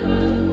oh